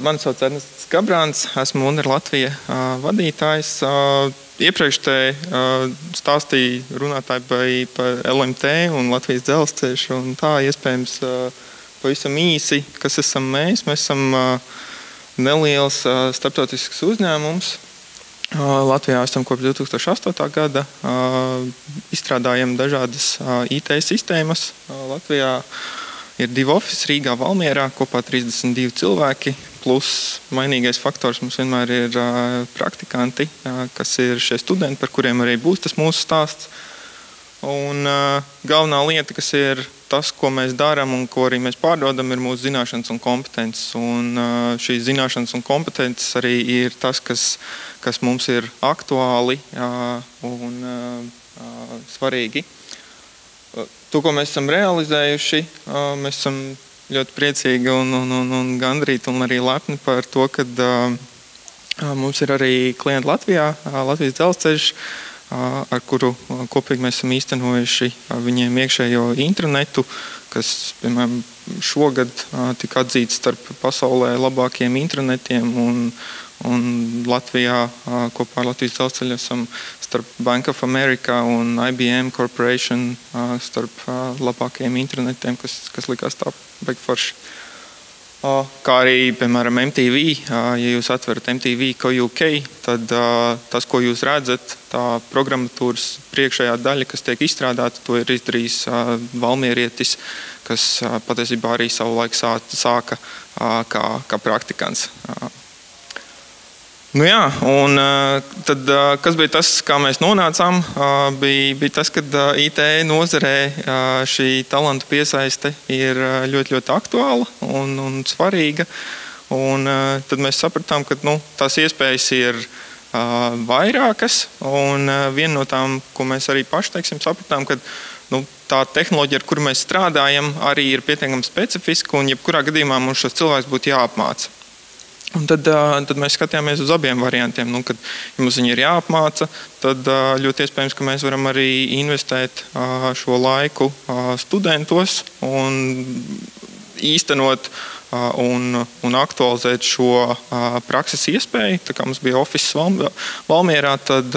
Mani sauc Ernests Gabrāns, esmu UNR Latvijas vadītājs. Iepriekš te stāstīja runātāji par, LMT un Latvijas dzelzceļš. Un tā iespējams pavisam īsi, kas esam mēs. Mēs esam neliels starptautisks uzņēmums. Latvijā esam kopš 2008. gada. Izstrādājam dažādas IT sistēmas. Latvijā ir divi oficiāli Rīgā, Valmjerā, kopā 32 cilvēki. Plus mainīgais faktors mums vienmēr ir uh, praktikanti, uh, kas ir šie studenti, par kuriem arī būs tas mūsu stāsts. Un, uh, galvenā lieta, kas ir tas, ko mēs darām un ko arī mēs pārdodam, ir mūsu zināšanas un kompetences. Un, uh, šīs zināšanas un kompetences arī ir tas, kas, kas mums ir aktuāli uh, un uh, svarīgi. To, ko mēs esam realizējuši, uh, mēs esam ļoti priecīgi un, un, un, un gandrīti un arī lepni par to, ka uh, mums ir arī klienti Latvijā, uh, Latvijas dzelzceļš, uh, ar kuru kopīgi mēs esam īstenojuši viņiem iekšējo intranetu, kas, piemēram, šogad tika atzīts starp pasaulē labākajiem intranetiem. Un, un Latvijā kopā ar Latvijas dzelzceļu esam starp Bank of America un IBM Corporation starp labākajiem internetiem, kas, kas likās tā beigts forši. Kā arī, piemēram, MTV. Ja jūs atverat MTV UK, tad tas, ko jūs redzat, tā programmatūras priekšējā daļa, kas tiek izstrādāta, to ir izdarījis Valmierietis, kas patiesībā arī savulaik sāka kā, kā praktikants. Nu jā, un tad, kas bija tas, kā mēs nonācām? Bija, bija tas, ka IT nozarē šī talantu piesaiste ir ļoti, ļoti aktuāla un, un svarīga. Un tad mēs sapratām, ka nu, tās iespējas ir vairākas. Un viena no tām, ko mēs arī paši teiksim, sapratām, ka nu, tā tehnoloģija, ar kuru mēs strādājam, arī ir pietiekami specifiska. Un jebkurā gadījumā mums šos cilvēkus būtu jāapmāca. Un tad, tad mēs skatījāmies uz abiem variantiem. Nu, kad ja mums viņi ir jāapmāca, tad ļoti iespējams, ka mēs varam arī investēt šo laiku studentos un īstenot un, un aktualizēt šo prakses iespēju. Tā kā mums bija oficiāls Valmjerā, tad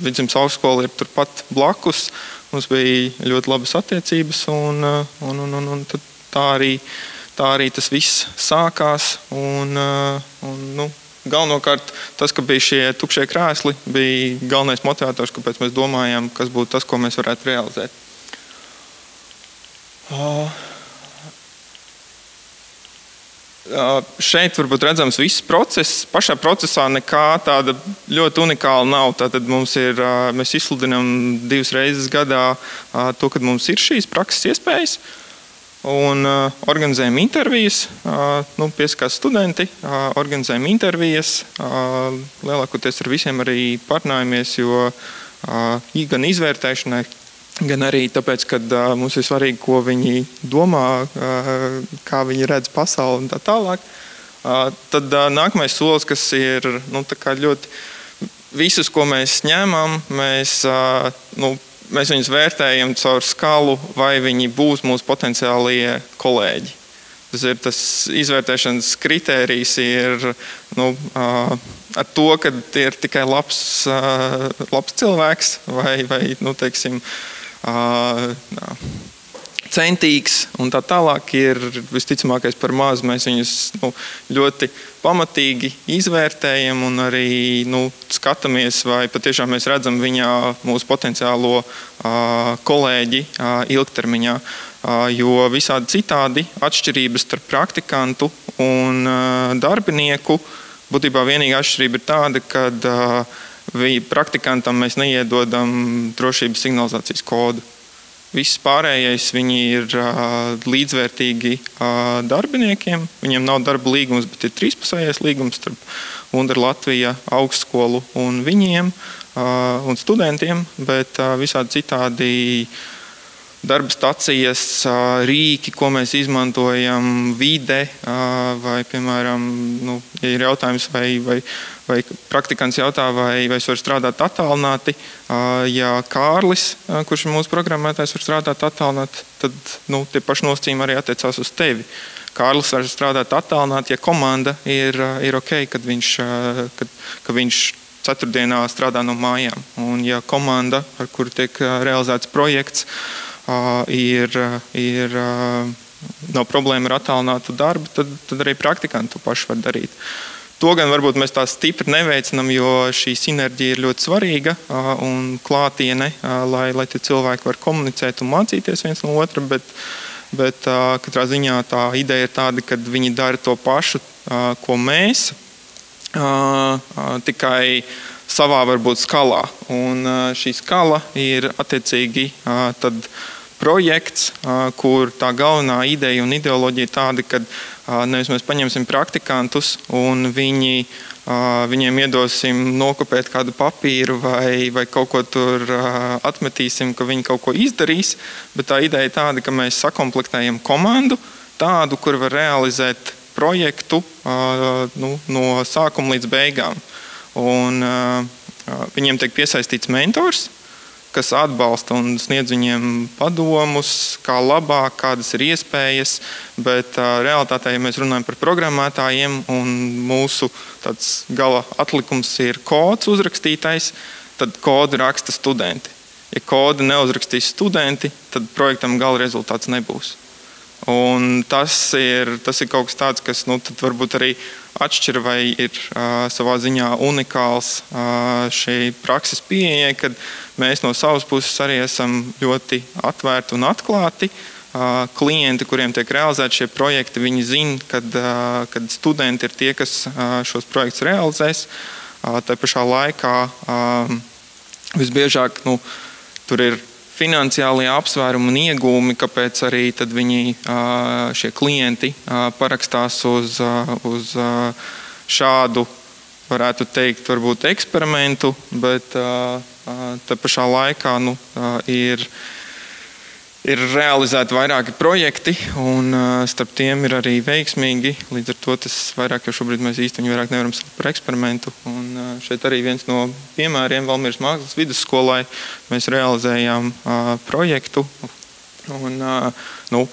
Vidzemes augstskola ir turpat blakus. Mums bija ļoti labas attiecības, un, un, un, un, un tā arī tā arī tas viss sākās. Un, eh, un, nu, galvenokārt tas, ka bija šie tukšie krēsli, bija galvenais motivators, kāpēc mēs domājām, kas būtu tas, ko mēs varētu realizēt. Uh, Šeit varbūt redzams viss process. Pašā procesā nekā tāda ļoti unikāla nav. Tātad mums ir, mēs izsludinām divas reizes gadā to, ka mums ir šīs prakses iespējas. Uh, un uh, organizējam intervijas. Uh, nu, Piesakās studenti, uh, organizējam intervijas. Uh, lielākoties ar visiem arī parunājamies, jo uh, gan izvērtēšanai, gan arī tāpēc, ka uh, mums ir svarīgi, ko viņi domā, uh, kā viņi redz pasauli un tā tālāk. Uh, tad uh, nākamais solis, kas ir nu, ļoti visus, ko mēs ņemam, mēs uh, nu, mēs viņus vērtējam caur skalu, vai viņi būs mūsu potenciālie kolēģi. Tas ir tas izvērtēšanas kritērijs, ir nu, ar to, ka ir tikai labs, labs cilvēks vai, vai nu, teiksim, centīgs un tā tālāk ir visticamākais par maz. Mēs viņus nu, ļoti pamatīgi izvērtējam un arī nu, skatāmies, vai patiešām mēs redzam viņā mūsu potenciālo uh, kolēģi uh, ilgtermiņā. Uh, jo visādi citādi atšķirības starp praktikantu un uh, darbinieku būtībā vienīgā atšķirība ir tāda, ka uh, praktikantam mēs neiedodam drošības signalizācijas kodu. Viss pārējais ir uh, līdzvērtīgi uh, darbiniekiem. Viņiem nav darba līgums, bet ir trīspusējais līgums starp UNDR Latviju, augstskolu un viņiem uh, un studentiem, bet uh, visādi citādi darba stācijas, uh, rīki, ko mēs izmantojam, vide, uh, vai, piemēram, nu, ja ir jautājums, vai, vai vai praktikants jautā, vai, vai es varu strādāt attālināti. Ja Kārlis, kurš ir mūsu programmētājs, var strādāt attālināti, tad nu, tie paši nosacījumi arī attiecās uz tevi. Kārlis var strādāt attālināti, ja komanda ir, ir ok, kad viņš, kad, ka viņš ceturtdienā strādā no mājām. Un ja komanda, ar kuru tiek realizēts projekts, ir, ir nav problēma ar attālinātu darbu, tad, tad arī praktikanti to pašu var darīt. To gan varbūt mēs tā stipri neveicinām, jo šī sinerģija ir ļoti svarīga un klātiene, lai, lai cilvēki var komunicēt un mācīties viens no otra. Bet, bet katrā ziņā tā ideja ir tāda, ka viņi dara to pašu, ko mēs, tikai savā varbūt skalā. Un šī skala ir attiecīgi tad projekts, kur tā galvenā ideja un ideoloģija tāda, ka nevis mēs paņemsim praktikantus un viņi, viņiem iedosim nokopēt kādu papīru vai, vai kaut ko tur atmetīsim, ka viņi kaut ko izdarīs, bet tā ideja tāda, ka mēs sakomplektējam komandu tādu, kur var realizēt projektu nu, no sākuma līdz beigām. Un, viņiem tiek piesaistīts mentors, kas atbalsta un sniedz viņiem padomus, kā labāk, kādas ir iespējas. Bet uh, realitātē, ja mēs runājam par programmētājiem un mūsu gala atlikums ir kods uzrakstītais, tad kodu raksta studenti. Ja kodu neuzrakstīs studenti, tad projektam gala rezultāts nebūs. Un tas ir, tas ir kaut kas tāds, kas nu, varbūt arī atšķir vai ir uh, savā ziņā unikāls uh, šī prakses pieeja, kad mēs no savas puses arī esam ļoti atvērti un atklāti. Uh, klienti, kuriem tiek realizēti šie projekti, viņi zina, kad, uh, kad studenti ir tie, kas uh, šos projektus realizēs. Tā pašā laikā visbiežāk nu, tur ir finansiālie apsvērumi un iegūmi, kāpēc arī viņi, šie klienti parakstās uz, uz šādu, varētu teikt, varbūt eksperimentu, bet tā pašā laikā nu, ir ir realizēti vairāki projekti, un starp tiem ir arī veiksmīgi. Līdz ar to tas vairāk jau šobrīd mēs īstenībā nevaram saukt par eksperimentu. Un šeit arī viens no piemēriem Valmīras mākslas vidusskolai mēs realizējām projektu. Un, nu,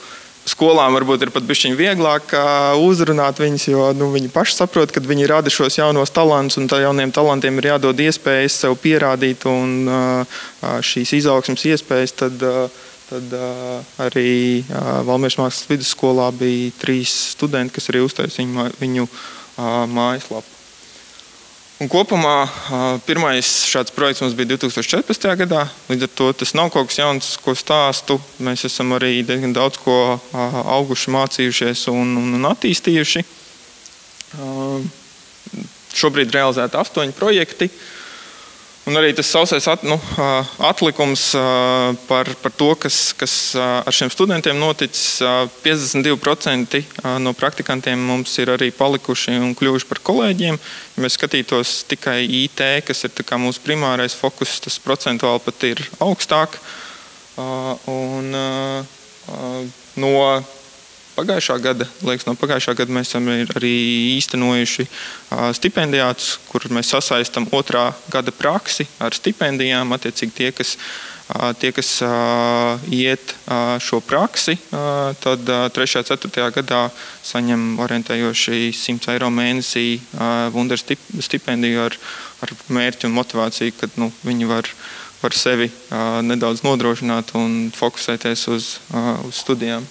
skolām varbūt ir pat bišķiņ vieglāk uzrunāt viņus, jo nu, viņi paši saprot, ka viņi rada šos jaunos talantus, un tā jauniem talantiem ir jādod iespējas sev pierādīt un šīs izaugsmas iespējas. Tad, Tad uh, arī uh, Valmīras mākslas vidusskolā bija trīs studenti, kas arī uztaisīja viņu, viņu uh, mājaslapu. Un kopumā pirmais šāds projekts mums bija 2014. gadā. Līdz ar to tas nav kaut kas jauns, ko stāstu. Mēs esam arī diezgan daudz ko auguši, mācījušies un, un, un attīstījuši. Šobrīd realizēti astoņi projekti. Uh, Un arī tas sausais at, nu, atlikums par, par to, kas, kas ar šiem studentiem noticis. 52% no praktikantiem mums ir arī palikuši un kļuvuši par kolēģiem. Ja mēs skatītos tikai IT, kas ir mūsu primārais fokus, tas procentuāli pat ir augstāk. Un, no pagājušā gada. Liekas, no pagājušā gada mēs esam arī īstenojuši stipendijātus, kur mēs sasaistām otrā gada praksi ar stipendijām. Attiecīgi tie, kas, tie, kas iet šo praksi, tad 3. un 4. gadā saņem orientējoši 100 eiro mēnesī Wunderu stipendiju ar, ar mērķu un motivāciju, ka nu, viņi var var sevi uh, nedaudz nodrošināt un fokusēties uz, uh, uz studijām.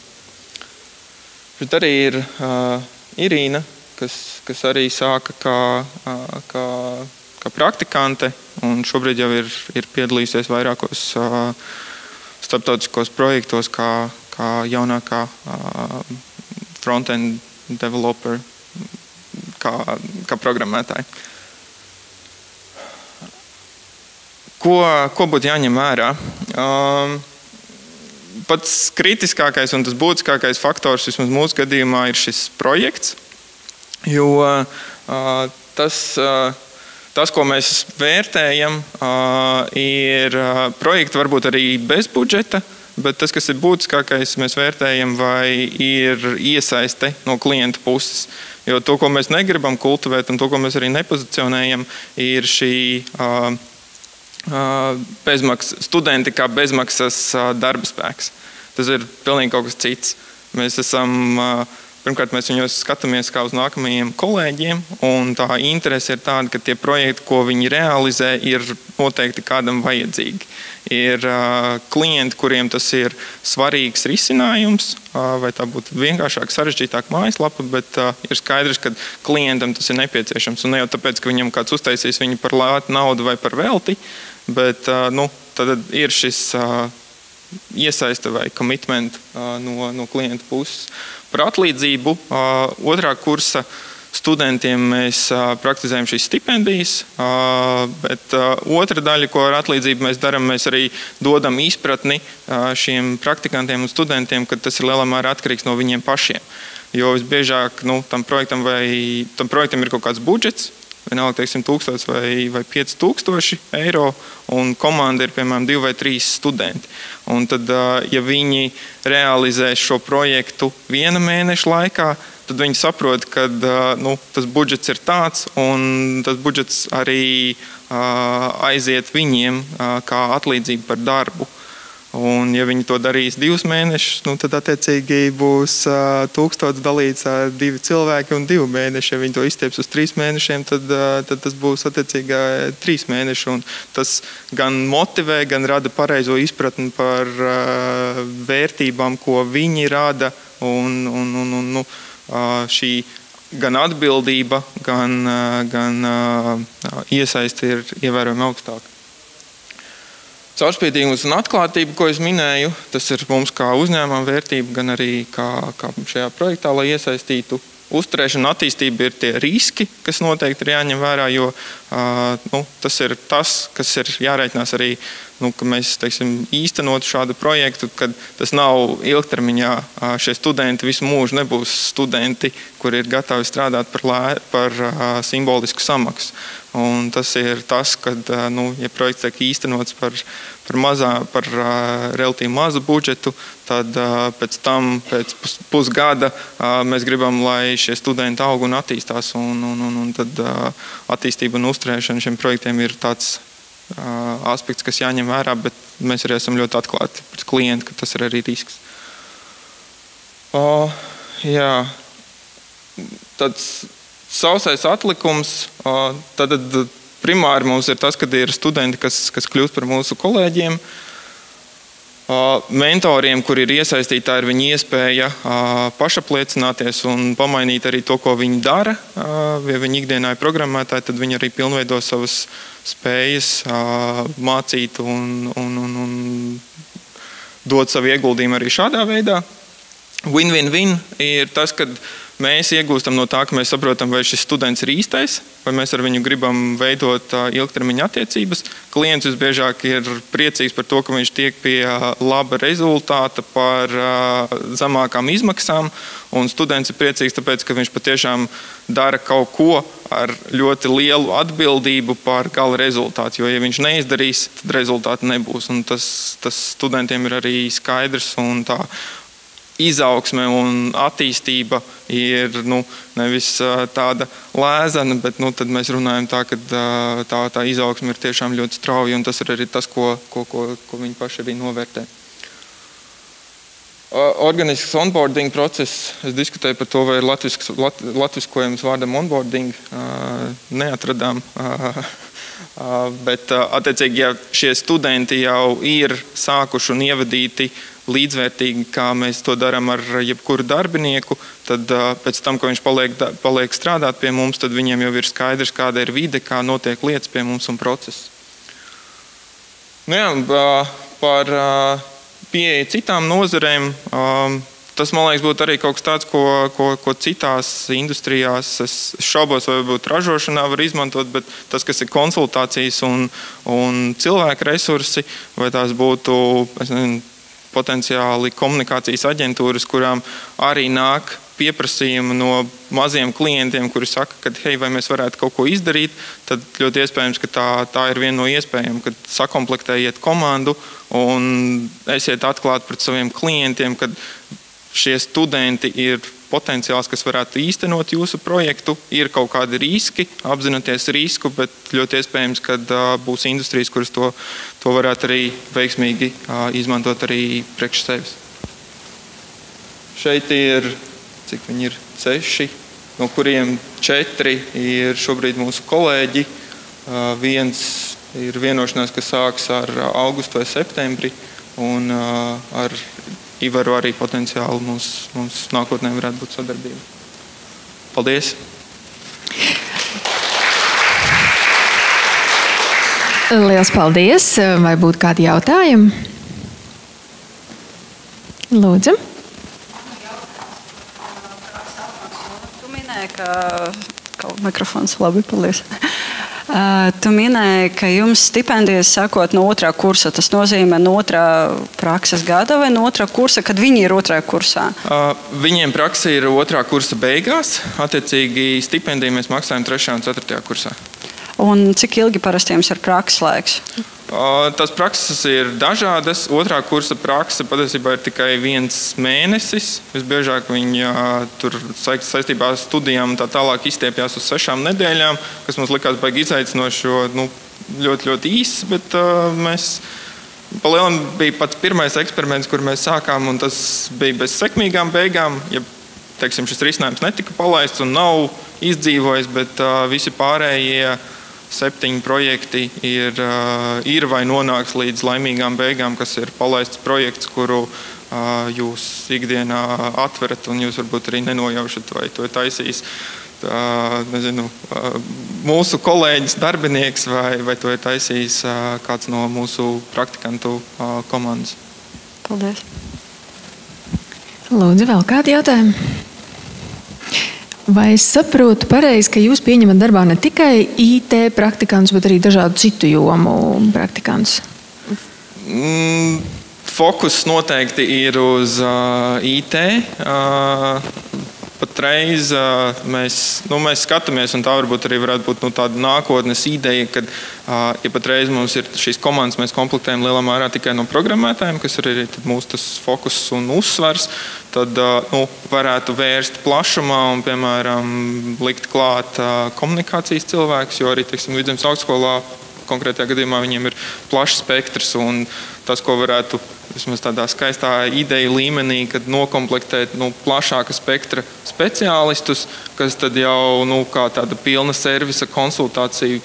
Bet arī ir uh, Irīna, kas, kas arī sāka kā, uh, kā, kā praktikante un šobrīd jau ir, ir piedalījusies vairākos uh, starptautiskos projektos kā, kā jaunākā uh, front-end developer, kā, kā programmētāja. Ko, ko būtu jāņem vērā? Um, pats kritiskākais un tas būtiskākais faktors vismaz mūsu gadījumā ir šis projekts. Jo tas, tas ko mēs vērtējam, ir projekti varbūt arī bez budžeta. Bet tas, kas ir būtiskākais, mēs vērtējam, vai ir iesaiste no klienta puses. Jo to, ko mēs negribam kultivēt, un to, ko mēs arī nepozicionējam, ir šī uh, bezmaksas, studenti kā bezmaksas darba spēks. Tas ir pilnīgi kaut kas cits. Mēs esam pirmkārt, mēs viņos skatāmies kā uz nākamajiem kolēģiem, un tā interese ir tāda, ka tie projekti, ko viņi realizē, ir noteikti kādam vajadzīgi. Ir uh, klienti, kuriem tas ir svarīgs risinājums, uh, vai tā būtu vienkāršāka, sarežģītāka mājaslapa, bet uh, ir skaidrs, ka klientam tas ir nepieciešams. Un ne jau tāpēc, ka viņam kāds uztaisīs viņu par lētu naudu vai par velti, bet nu, tad ir šis. Iesaiste vai komitment no, no klienta puses. Par atlīdzību otrā kursa studentiem mēs praktizējam šīs stipendijas, bet otra daļa, ko ar atlīdzību mēs darām, mēs arī dodam izpratni šiem praktikantiem un studentiem, ka tas ir lielā mērā atkarīgs no viņiem pašiem. Jo visbiežāk nu, tam, projektam vai, tam projektam ir kaut kāds budžets, vienalga, teiksim, 1000 vai, vai 5000 eiro, un komanda ir piemēram divi vai trīs studenti. Un tad, ja viņi realizē šo projektu viena mēneša laikā, tad viņi saprot, ka nu, tas budžets ir tāds, un tas budžets arī aiziet viņiem kā atlīdzība par darbu. Un, ja viņi to darīs divus mēnešus, nu, tad attiecīgi būs uh, tūkstots dalīts ar divi cilvēki un divi mēneši. Ja viņi to izstieps uz trīs mēnešiem, tad, uh, tad tas būs attiecīgi trīs mēneši. Un tas gan motivē, gan rada pareizo izpratni par uh, vērtībām, ko viņi rada. Un, un, un, un, nu, uh, šī gan atbildība, gan, uh, gan uh, iesaisti ir ievērojami augstāka. Caurspīdīgums un atklātība, ko es minēju, tas ir mums kā uzņēmuma vērtība, gan arī kā, kā šajā projektā, lai iesaistītu. Uzturēšana un attīstība ir tie riski, kas noteikti ir jāņem vērā, jo nu, tas ir tas, kas ir jārēķinās arī, nu, ka mēs teiksim, īstenotu šādu projektu, kad tas nav ilgtermiņā. Šie studenti visu mūžu nebūs studenti, kuri ir gatavi strādāt par, lē, par simbolisku samaksu. Un tas ir tas, kad nu, ja projekts tiek īstenots par, par, mazā, par relatīvi mazu budžetu, tad pēc tam, pēc pus, pusgada, mēs gribam, lai šie studenti aug un attīstās. Un, un, un, un tad attīstība un uzturēšana šiem projektiem ir tāds uh, aspekts, kas jāņem vērā, bet mēs arī esam ļoti atklāti pret klientu, ka tas ir arī risks. Uh, jā. Tāds Sausais atlikums, tad primāri mums ir tas, ka ir studenti, kas, kas kļūst par mūsu kolēģiem. Mentoriem, kur ir iesaistīti, ir viņa iespēja pašapliecināties un pamainīt arī to, ko viņi dara. Ja viņi ikdienā ir programmētāji, tad viņi arī pilnveido savas spējas, mācīt un, un, un, un dot savu ieguldījumu arī šādā veidā. Win-win-win ir tas, ka Mēs iegūstam no tā, ka mēs saprotam, vai šis students ir īstais, vai mēs ar viņu gribam veidot ilgtermiņa attiecības. Klients visbiežāk ir priecīgs par to, ka viņš tiek pie laba rezultāta par zemākām izmaksām, un students ir priecīgs tāpēc, ka viņš patiešām dara kaut ko ar ļoti lielu atbildību par gala rezultātu. Jo, ja viņš neizdarīs, tad rezultāti nebūs. Un tas, tas studentiem ir arī skaidrs. Tā, izaugsme un attīstība ir nu, nevis tāda lēzana, bet nu, mēs runājam tā, ka tā, tā izaugsme ir tiešām ļoti strauja, un tas ir arī tas, ko, ko, ko, ko viņi paši arī novērtē. Organisks onboarding process. Es diskutēju par to, vai ir latvisks, lat, latviskojums vārdam onboarding. Neatradām. Bet, attiecīgi, ja šie studenti jau ir sākuši un ievadīti līdzvērtīgi, kā mēs to darām ar jebkuru darbinieku, tad pēc tam, kad viņš paliek, paliek strādāt pie mums, tad viņiem jau ir skaidrs, kāda ir vide, kā notiek lietas pie mums un process. Nu jā, par pieeja citām nozarēm. Tas, man liekas, būtu arī kaut kas tāds, ko, ko, ko citās industrijās, es šaubos, vai varbūt ražošanā var izmantot, bet tas, kas ir konsultācijas un, un cilvēku resursi, vai tās būtu nezinu, potenciāli komunikācijas aģentūras, kurām arī nāk pieprasījumi no maziem klientiem, kuri saka, ka, hei, vai mēs varētu kaut ko izdarīt, tad ļoti iespējams, ka tā, tā ir viena no iespējām, kad sakomplektējiet komandu un esiet atklāti pret saviem klientiem, kad šie studenti ir potenciāls, kas varētu īstenot jūsu projektu. Ir kaut kādi riski, apzinoties risku, bet ļoti iespējams, ka būs industrijas, kuras to, to varētu arī veiksmīgi izmantot arī priekš sevis. Šeit ir cik viņi ir seši, no kuriem četri ir šobrīd mūsu kolēģi. Viens ir vienošanās, kas sāks ar augustu vai septembri, un ar Ivaru arī potenciāli mums, mums nākotnē varētu būt sadarbība. Paldies! Lielas paldies! Vai būtu kādi jautājumi? Lūdzu! Tu minēji, ka, ka mikrofons labi paldies. Tu minēji, ka jums stipendijas sākot no otrā kursa. Tas nozīmē no otrā prakses gada vai no otrā kursa, kad viņi ir otrajā kursā? Viņiem praksa ir otrā kursa beigās. Attiecīgi stipendiju mēs maksājam 3. un 4. kursā. Un cik ilgi parasti jums ir prakses laiks? Tās prakses ir dažādas. Otrā kursa praksa patiesībā ir tikai viens mēnesis. Visbiežāk viņi tur saistībā ar studijām tā tālāk izstiepjas uz sešām nedēļām, kas mums likās baigi izaicinoši, jo nu, ļoti, ļoti īss. Bet uh, mēs palielam bija pats pirmais eksperiments, kur mēs sākām, un tas bija bez sekmīgām beigām. Ja, teiksim, šis risinājums netika palaists un nav izdzīvojis, bet uh, visi pārējie septiņi projekti ir, ir vai nonāks līdz laimīgām beigām, kas ir palaists projekts, kuru jūs ikdienā atverat un jūs varbūt arī nenojaušat, vai to taisīs. Nezinu, mūsu kolēģis, darbinieks, vai, vai to ir taisījis kāds no mūsu praktikantu komandas. Paldies! Lūdzu, vēl kādi jautājumi? Vai es saprotu pareizi, ka jūs pieņemat darbā ne tikai IT praktikantus, bet arī dažādu citu jomu praktikantus? Mm, fokus noteikti ir uz uh, IT. Uh, patreiz uh, mēs, nu, mēs skatāmies, un tā varbūt arī varētu būt nu, tāda nākotnes ideja, kad, uh, ja patreiz mums ir šīs komandas, mēs komplektējam lielā mērā tikai no programmētājiem, kas ir arī mūsu fokus un uzsvars, tad uh, nu, varētu vērst plašumā un, piemēram, likt klāt komunikācijas cilvēkus, jo arī, teiksim, vidzemes augstskolā konkrētajā gadījumā viņiem ir plašs spektrs un tas, ko varētu vismaz tādā skaistā ideja līmenī, kad noklāpēt nu, plašāka spektra speciālistus, kas tad jau nu, kā tāda pilna servisa konsultāciju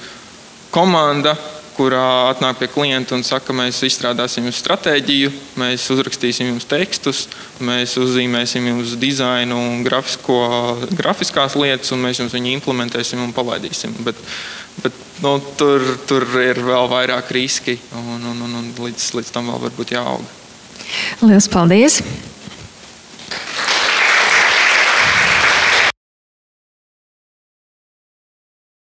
komanda, kurā atnāk pie klienta un saka, mēs izstrādāsim jums stratēģiju, mēs uzrakstīsim jums tekstus, mēs uzzīmēsim jums dizainu un grafisko, grafiskās lietas, un mēs jums viņu implementēsim un palaidīsim. Bet, bet nu, tur, tur ir vēl vairāk riski, un, un, un, un līdz, līdz tam vēl varbūt jāaug. Lielas paldies!